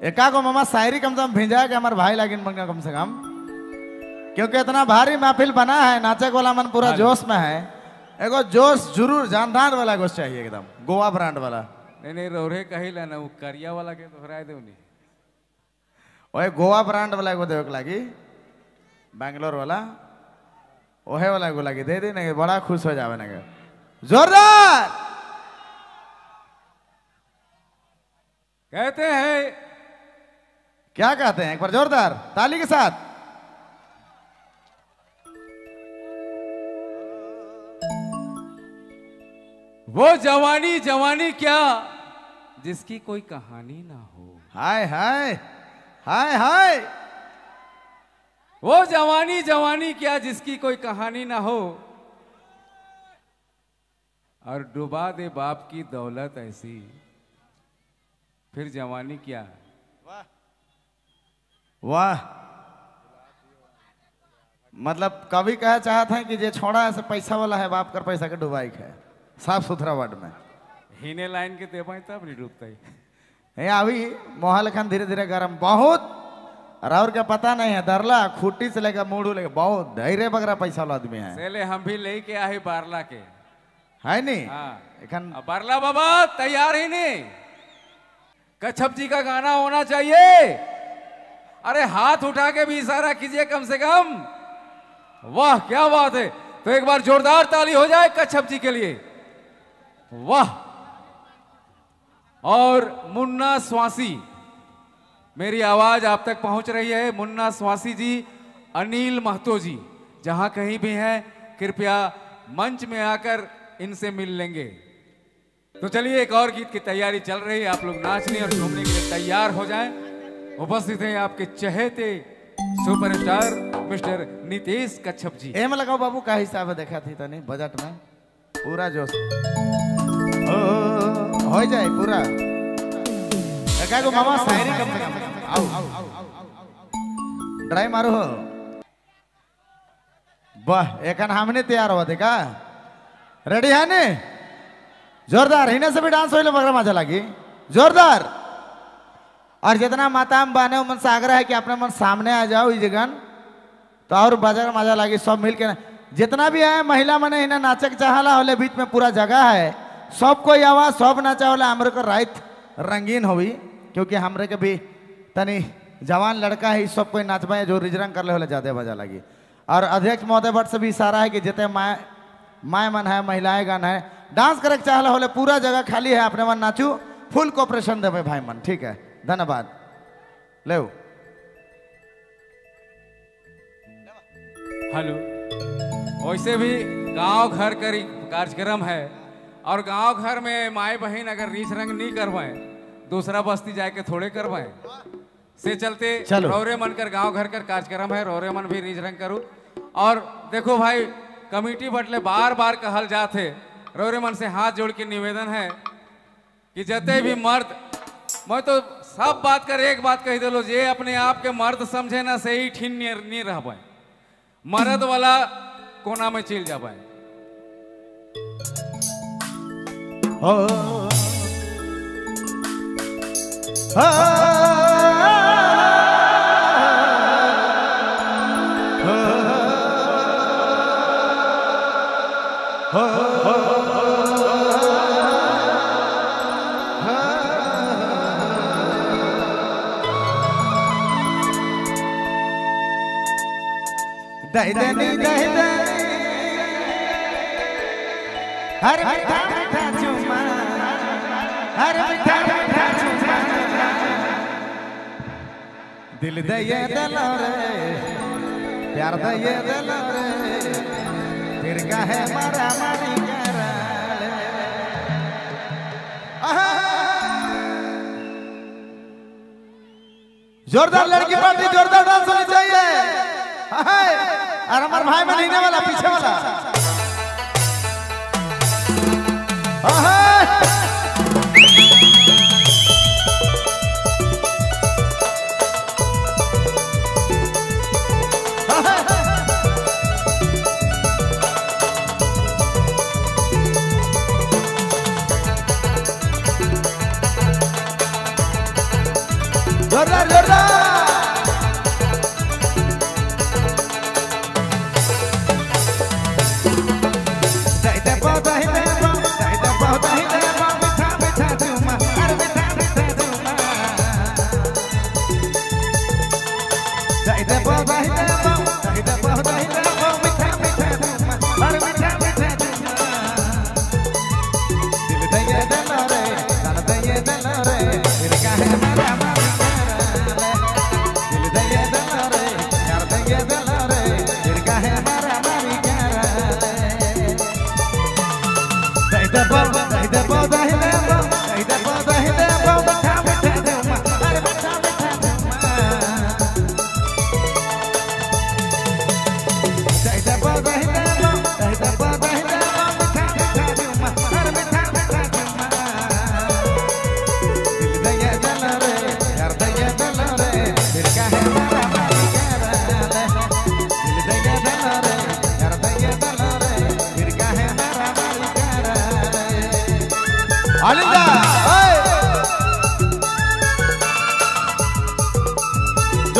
एका को मामा शायरी कम से कम भेजा के हमारे भाई लागिन बन कम से कम। क्योंकि इतना भारी महफिल बना है नाचे वाला मन पूरा जोश में है। एगो जोश ज़रूर जानदार वाला गोश चाहिए एकदम गोवा ब्रांड वाला। नहीं नहीं रोरे कही ला ना वो करिया वाला के दोहराए दे उन्हें ओए गोवा ब्रांड वाला एगो देवे के लागी बैंगलोर वाला। ओहे वाला एगो लागी दे दी ना बड़ा खुश हो जावे ना जोरदार! कहते हैं क्या कहते हैं? एक बार जोरदार ताली के साथ। वो जवानी जवानी क्या? जिसकी कोई कहानी ना हो। हाय हाय हाय हाय। वो जवानी जवानी क्या? जिसकी कोई कहानी ना हो। और डुबा दे बाप की दौलत ऐसी। फिर जवानी क्या? वाह। मतलब कभी कह चाहते हैं कि जे छोड़ा ऐसे पैसा वाला है बाप कर पैसा के डुबाई है साफ़ सुथरा वर्ड में। हिने लाइन के दे पाए तब नहीं डूबता ही अभी मोहल खान धीरे धीरे गरम बहुत। और के पता नहीं है दरला खुट्टी से लेकर मूड़ू लेकर बहुत धैर्य बगरा पैसा वाला आदमी है। पहले हम भी लेके आए बारला के। है नहीं हाँ। एखन बारला बाबा तैयार ही नहीं। कच्छप जी का गाना होना चाहिए। अरे हाथ उठा के भी इशारा कीजिए कम से कम। वाह, क्या बात है। तो एक बार जोरदार ताली हो जाए कच्छप जी के लिए। वाह। और मुन्ना स्वासी, मेरी आवाज़ आप तक पहुँच रही है। मुन्ना स्वासी जी, अनिल महतो जी, जहाँ कहीं भी हैं, कृपया मंच में आकर इनसे मिल लेंगे। तो चलिए एक और गीत की तैयारी चल रही है। आप लोग नाचने और झूमने के लिए तैयार हो जाएँ। उपस्थित हैं आपके चहेते सुपरस्टार मिस्टर नीतीश कच्छप जी। एम लगाओ बाबू का हिसाब है? देखा थी तनी बजट में? पूरा जोश। हो जाए, पूरा। एका को मामा, शायरी कम से आओ ड्राई मारो। हो वाह एकन हमने तैयार हुआ का रेडी है ने? जोरदार। हिने से भी डांस होइले बगरा मज़ा लगी। जोरदार। और जितना माता में बने मन से आग्रह है कि अपने मन सामने आ जाओ इस जगह। तो और बजा मज़ा लगी, सब मिल के जितना भी है, महिला मने इन्हें नाचक चाहला होले, बीच में पूरा जगह है। सब कोई आवाज़ सब नाचा होला, हमरे को रात रंगीन होवी, क्योंकि हमरे के भी तनी जवान लड़का है सब कोई नाचबा जो रिजरंग कर ले होले, ज़्यादा मज़ा लगी। और अध्यक्ष महोदय भट्ट से भी इशारा है कि जितने माए माए मन है, महिलाएँ गण है, डांस करे चाहला होले, पूरा जगह खाली है, अपने मन नाचू, फुल कोऑपरेशन देवे भाई मन, ठीक है। धन्यवाद। ले हेलो। वैसे भी गाँव घर का कार्यक्रम है और गाँव घर में माए बहन अगर रीच रंग नहीं करवाए दूसरा बस्ती जाके थोड़े करवाए। से चलते रोरे मन कर गाँव घर का कार्यक्रम है रोरे मन भी रीच रंग करूँ। और देखो भाई कमेटी बटले बार बार कहल जाते रोरे मन से हाथ जोड़ के निवेदन है कि जते भी मर्द मैं तो सब बात कर, एक बात कह दिलो, जे अपने आप के मर्द समझे ना से ही ठीन नहीं रह पाए। मर्द वाला कोना में चिल जा पाए। हो। दही दही हर मीठा मीठा चुमा। हर मीठा मीठा चुमा। दिल दये दलो रे प्यार दये दलो रे फिर काहे मारा मारी करा। जोरदार लड़की पार्टी जोरदार डांस होनी चाहिए। और हमारे भाई में नीने वाला पीछे वाला। हाय जोरदार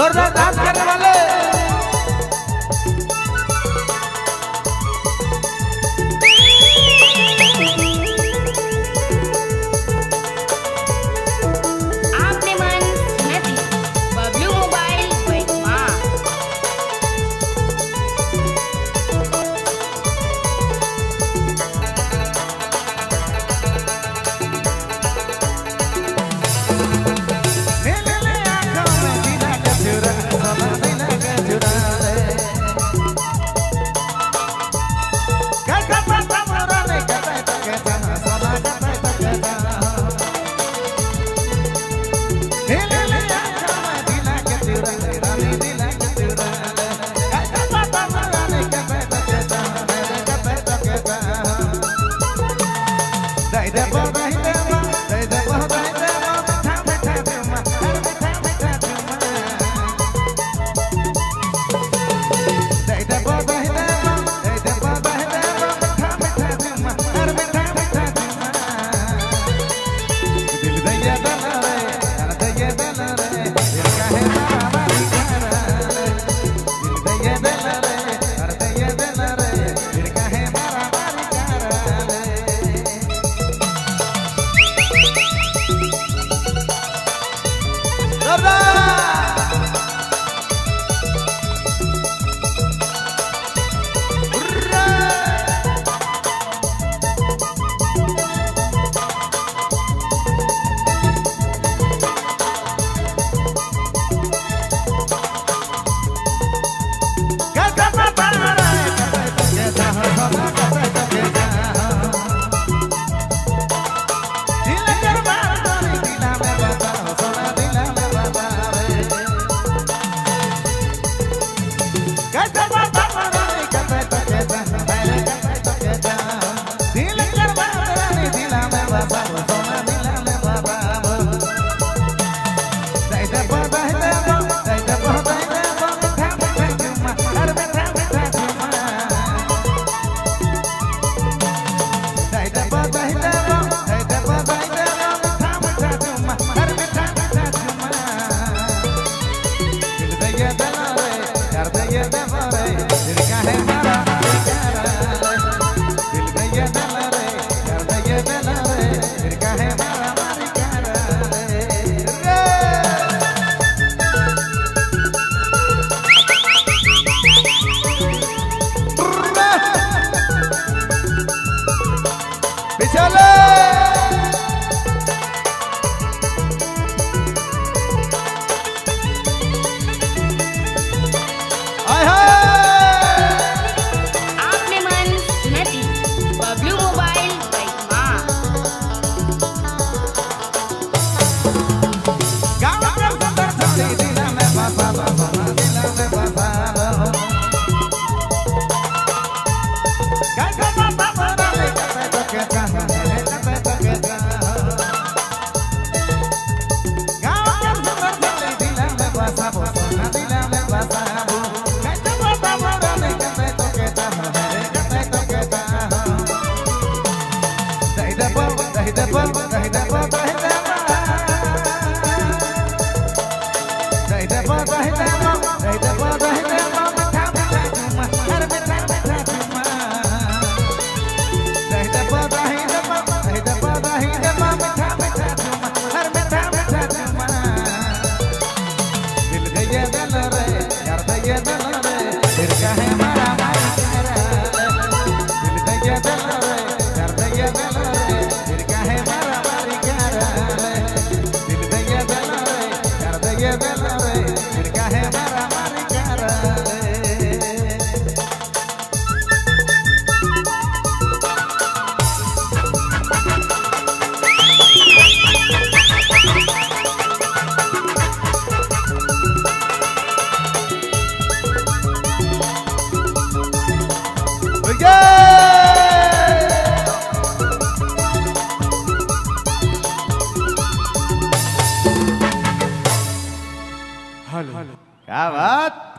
जोरदार डांस करने वाले Let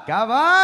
हेलो क्या बात क्या बात